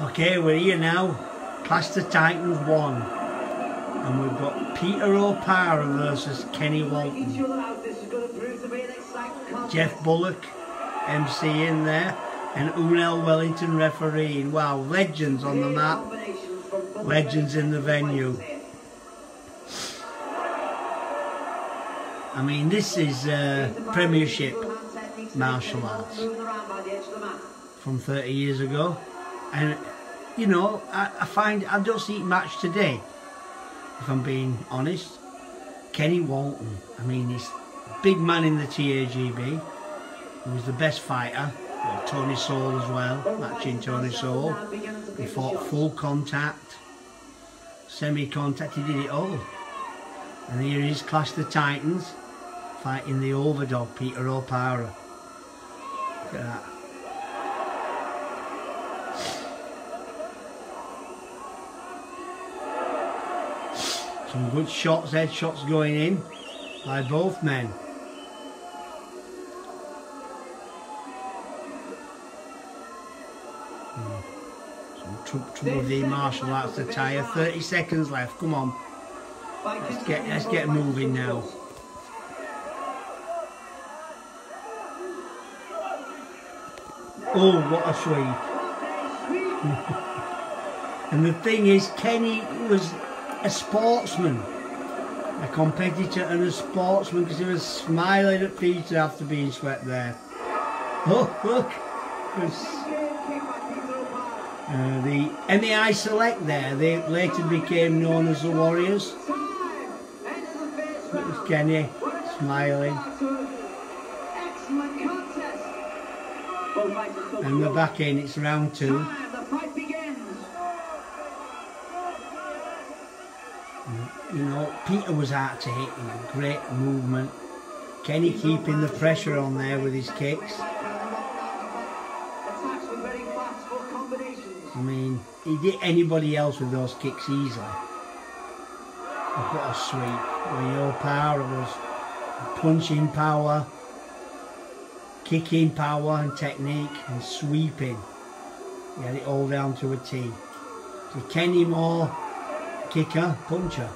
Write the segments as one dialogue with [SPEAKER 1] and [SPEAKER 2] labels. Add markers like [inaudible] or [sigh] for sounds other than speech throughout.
[SPEAKER 1] Okay, we're here now. Clash the Titans 1. And we've got Peter O'Para versus Kenny Walton. Jeff Bullock, MC in there. And Unel Wellington refereeing. Wow, legends on the map. Legends in the venue. I mean, this is uh, Premiership martial arts from 30 years ago. And, you know, I, I find I don't see it much today, if I'm being honest. Kenny Walton, I mean, he's a big man in the TAGB. He was the best fighter. Tony Soul as well, matching Tony Soul. He fought full contact, semi-contact, he did it all. And here is Clash the Titans, fighting the overdog, Peter O'Para. Look at that. Some good shots, head shots going in by both men. Hmm. The martial arts attire. 30 seconds left, come on. Let's get, let's get moving now. Oh, what a sweep. [laughs] and the thing is, Kenny was a sportsman, a competitor and a sportsman because he was smiling at Peter after being swept there. Look, look. Uh, the MEI Select there, they later became known as the Warriors. It was Kenny smiling. And we're back in, it's round two. You know, Peter was out to hit in a great movement. Kenny keeping the pressure on there with his kicks. I mean, he did anybody else with those kicks easily. What a sweep. Real power was punching power, kicking power and technique and sweeping. He had it all down to a T. So Kenny Moore, kicker, puncher.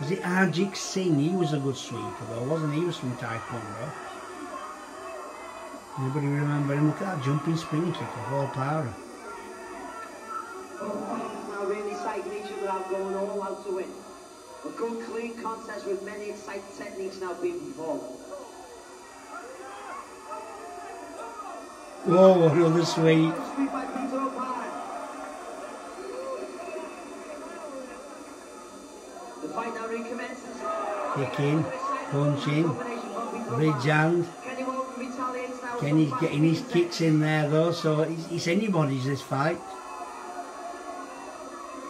[SPEAKER 1] Was it Arjit Singh? He was a good sweeper though, wasn't he? He was from Taekwondo. Anybody remember him? Look at that jumping spin kick of all power.
[SPEAKER 2] Now really psyching each other out, going all out to win. A good clean contest with many exciting techniques now being performed.
[SPEAKER 1] Oh, Whoa, another sweep.
[SPEAKER 2] Sweep by Peter O'Para. The fight now recommences.
[SPEAKER 1] Kicking, punching,
[SPEAKER 2] Combination from Peter
[SPEAKER 1] bridge
[SPEAKER 2] O'Para.
[SPEAKER 1] hand.
[SPEAKER 2] Kenny Walton retaliates now.
[SPEAKER 1] Kenny's getting his kicks in there though, so it's, it's anybody's this fight.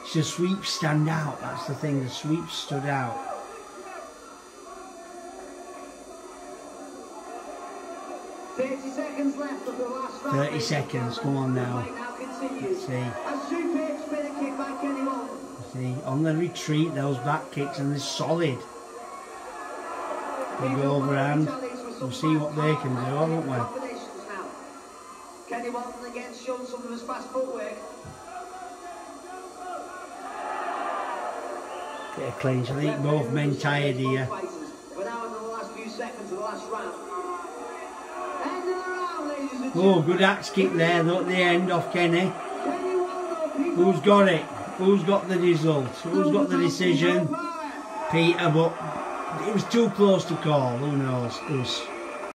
[SPEAKER 1] It's the sweeps stand out, that's the thing, the sweeps stood out.
[SPEAKER 2] Thirty seconds left of the last round.
[SPEAKER 1] 30 seconds, come on now.
[SPEAKER 2] The fight now continues.
[SPEAKER 1] See.
[SPEAKER 2] A superb spinning kick by Kenny Walton.
[SPEAKER 1] See, on the retreat, those back kicks and they're solid. They go overhand. We'll see what they can do, won't we?
[SPEAKER 2] Kenny Walton again showing some of his fast footwork.
[SPEAKER 1] Get a clinch. I think both men tired here.
[SPEAKER 2] We're now in the last few seconds of the last round. End of the round, ladies and
[SPEAKER 1] Oh, good axe kick there though at the end off Kenny.
[SPEAKER 2] Kenny Walton, Peter
[SPEAKER 1] Who's got it? Who's got the result? Who's got the decision? Peter, but it was too close to call. Who knows? It was